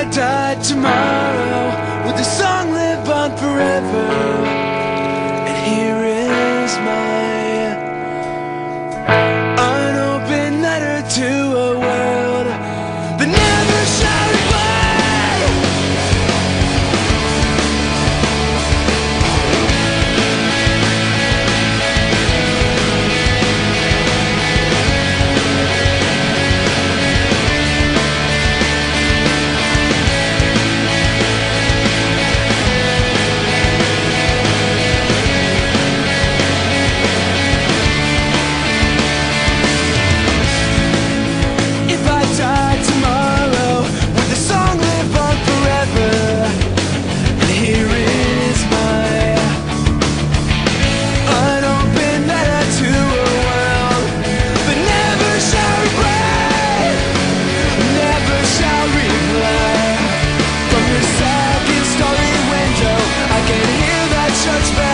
I die tomorrow, would the song live on forever?